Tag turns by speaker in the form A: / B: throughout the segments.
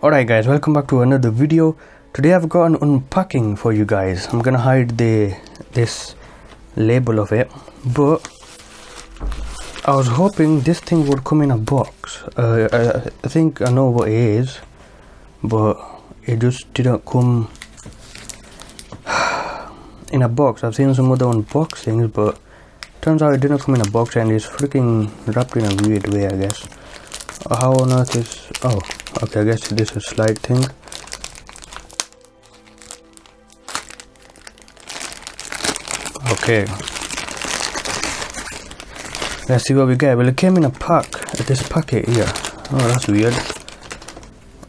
A: Alright guys, welcome back to another video. Today I've got an unpacking for you guys. I'm gonna hide the this label of it, but I was hoping this thing would come in a box. Uh, I, I think I know what it is, but it just didn't come in a box. I've seen some other unboxings, but turns out it didn't come in a box and it's freaking wrapped in a weird way, I guess. How on earth is... Oh, okay, I guess this is a slide thing. Okay. Let's see what we get. Well, it came in a pack. Uh, this packet here. Oh, that's weird.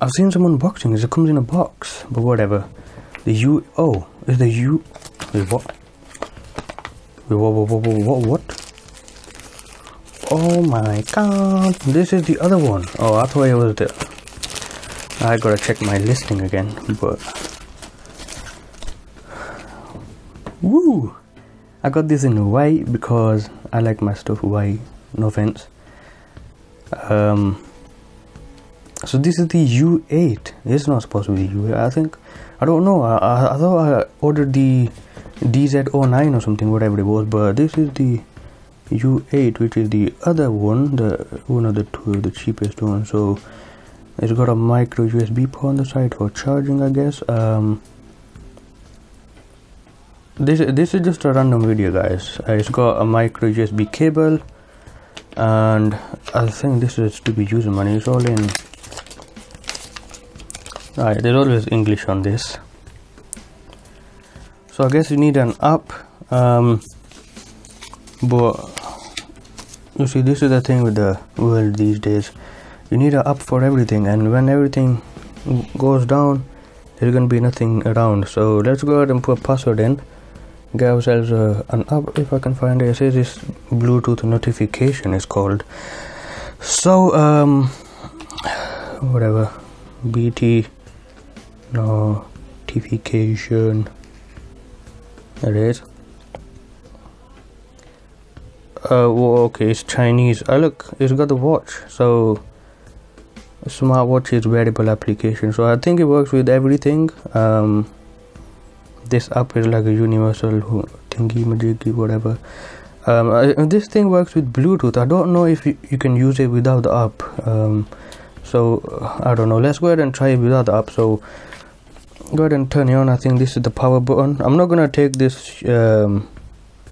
A: I've seen some unboxings. It comes in a box, but whatever. The U. Oh, is the U. Wait, what? Wait, what? What? What? What? What? Oh my god! This is the other one. Oh, I thought it was the. I gotta check my listing again, but. Woo! I got this in white because I like my stuff white. No offense. Um. So this is the U8. It's not supposed to be the U8. I think. I don't know. I, I, I thought I ordered the DZ09 or something, whatever it was, but this is the U8, which is the other one, the one of the two, the cheapest one. So it's got a micro USB port on the side for charging, I guess. Um, this this is just a random video, guys. Uh, it's got a micro USB cable, and I think this is to be using money. It's all in. Alright, there's always English on this. So I guess you need an app. Um, but you see this is the thing with the world these days you need an app for everything and when everything goes down there's gonna be nothing around. So let's go ahead and put password in. Get ourselves uh, an app if I can find it. It says this Bluetooth notification is called. So um whatever. BT notification. There it is. Uh well, okay it's chinese. Oh look it's got the watch so smartwatch is wearable application so i think it works with everything. Um this app is like a universal thingy majiggy whatever. Um I, this thing works with bluetooth. I don't know if you, you can use it without the app. Um so i don't know. Let's go ahead and try it without the app. So go ahead and turn it on. I think this is the power button. I'm not gonna take this um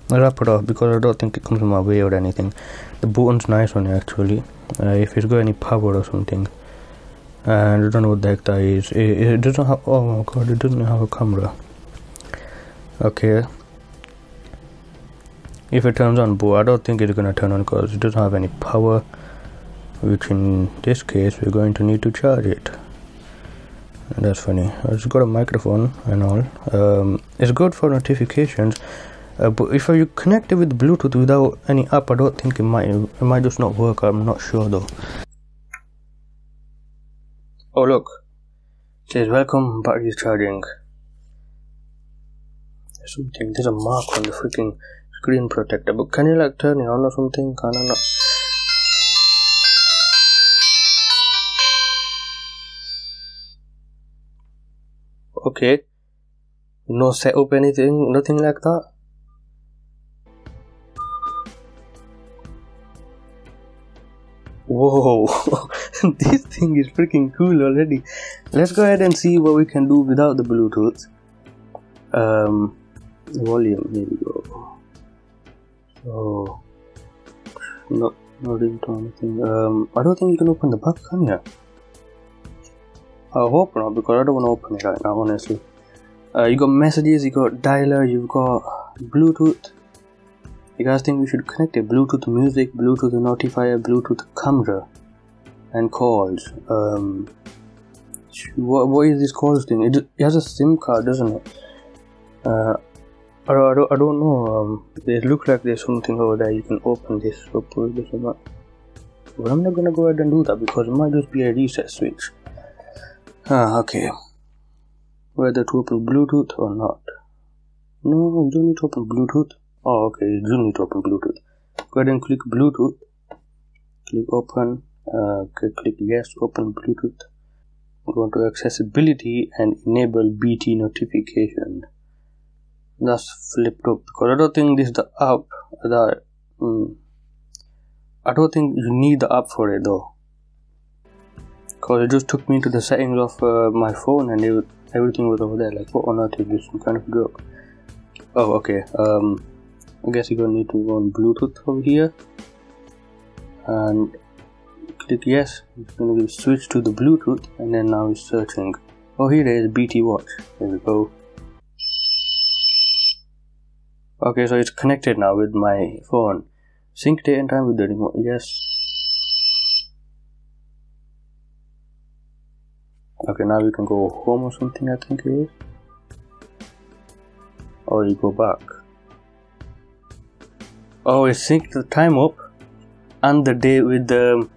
A: wrap it off because I don't think it comes in my way or anything. The button's nice on it actually. Uh, if it's got any power or something and I don't know what the heck that is. It, it doesn't have oh my god it doesn't have a camera. Okay. If it turns on but I don't think it's gonna turn on because it doesn't have any power. Which in this case we're going to need to charge it. That's funny. It's got a microphone and all. Um, it's good for notifications. Uh, but if you connect it with bluetooth without any app i don't think it might it might just not work. I'm not sure though oh look. It says welcome battery charging. There's something there's a mark on the freaking screen protector but can you like turn it on or something? Can i not? Okay. No set up anything nothing like that whoa. This thing is freaking cool already. Let's go ahead and see what we can do without the bluetooth. Um volume here we go. So not not into anything. Um i don't think you can open the back can you i hope not because i don't want to open it right now honestly. Uh, you got messages you got dialer you've got bluetooth you guys think we should connect a Bluetooth music, Bluetooth notifier, Bluetooth camera, and calls? Um, what, what is this calls thing? It, it has a SIM card, doesn't it? Uh, I, I, don't, I don't know. Um, it looks like there's something over there. You can open this or pull this or not. But I'm not gonna go ahead and do that because it might just be a reset switch. Ah, okay. Whether to open Bluetooth or not. No, you don't need to open Bluetooth. Oh, okay, you do need to open Bluetooth. Go ahead and click Bluetooth. Click open. Uh, click yes, open Bluetooth. go to accessibility and enable bt notification that's flipped up because i don't think this is the app that mm, i don't think you need the app for it though because it just took me to the settings of uh, my phone and it, everything was over there like what on earth is this some kind of joke oh okay um i guess you're gonna need to go on bluetooth over here. And click yes it's going to switch to the bluetooth and then now it's searching. Oh here it is bt watch. There we go. Okay so it's connected now with my phone. Sync date and time with the remote yes. Okay now we can go home or something i think it is. Or you go back oh it synced the time up and the day with the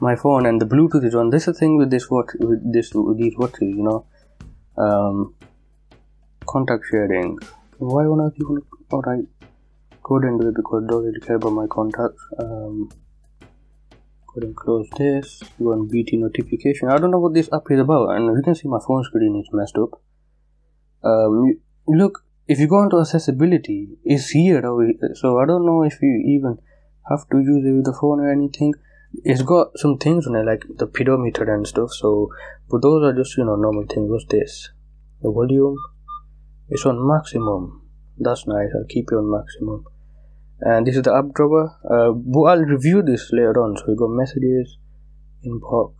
A: my phone and the Bluetooth is on. This is the thing with this watch, with this with these watches, you know, um, contact sharing. Why on earth you want? All right, go ahead and do it because I don't really care about my contacts. Um, and close this. Go on BT notification. I don't know what this app is about, and you can see my phone screen is messed up. Um, look, if you go into accessibility, it's here. So I don't know if you even have to use it with the phone or anything. It's got some things on it like the pedometer and stuff so but those are just you know normal things. What's this? The volume? Is on maximum. That's nice. I'll keep it on maximum. And this is the app drawer uh, but i'll review this later on. So we got messages inbox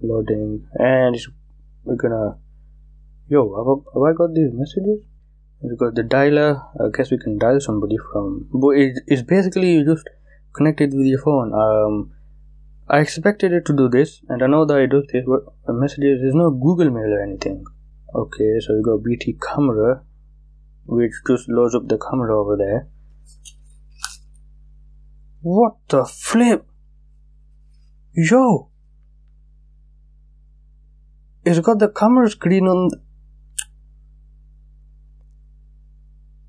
A: loading and we're gonna yo have, have i got these messages we got the dialer i guess we can dial somebody from but it, it's basically you just connected with your phone um I expected it to do this, and I know that it does this, but messages there's no Google Mail or anything. Okay, so we got BT camera, which just loads up the camera over there. What the flip? Yo! It's got the camera screen on. The...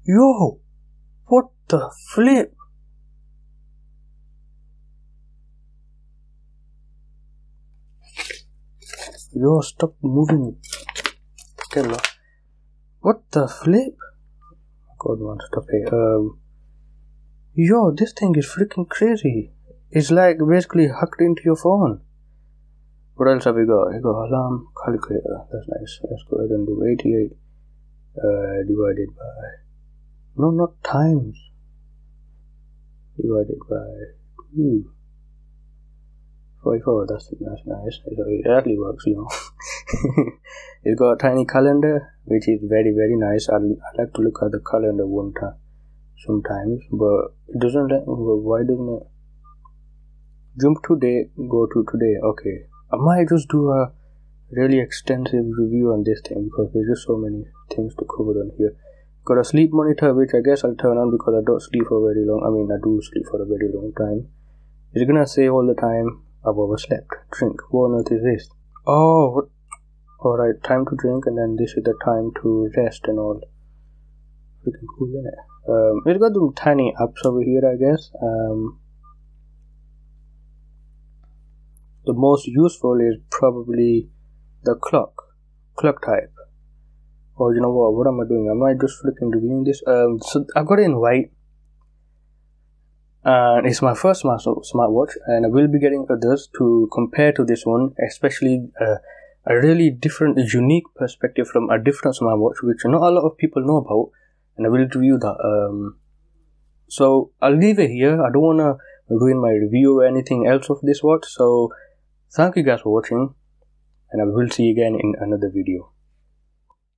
A: Yo! What the flip? Yo, stop moving. Camera. What the flip? God, man, stop it. Um, yo, this thing is freaking crazy. It's like basically hacked into your phone. What else have we got? We got alarm calculator. That's nice. Let's go ahead and do 88 uh, divided by. No, not times. Divided by 2. 44 that's that's nice. It actually works you know. It's got a tiny calendar which is very very nice. I, I like to look at the calendar one time sometimes but it doesn't why doesn't it? Jump today go to today okay. I might just do a really extensive review on this thing because there's just so many things to cover on here got a sleep monitor which I guess I'll turn on because I don't sleep for very long I mean I do sleep for a very long time it's gonna say all the time I've overslept. Drink. What on earth is this? Oh, alright, time to drink, and then this is the time to rest and all. Freaking cool, isn't it? Um, we've got some tiny apps over here, I guess. Um, the most useful is probably the clock, clock type. Oh, you know what? What am I doing? Am I just freaking reviewing this? Um, so I got it in white and it's my first smartwatch and I will be getting others to compare to this one especially uh, a really different unique perspective from a different smartwatch which not a lot of people know about and I will review that um, so I'll leave it here I don't want to ruin my review or anything else of this watch so thank you guys for watching and I will see you again in another video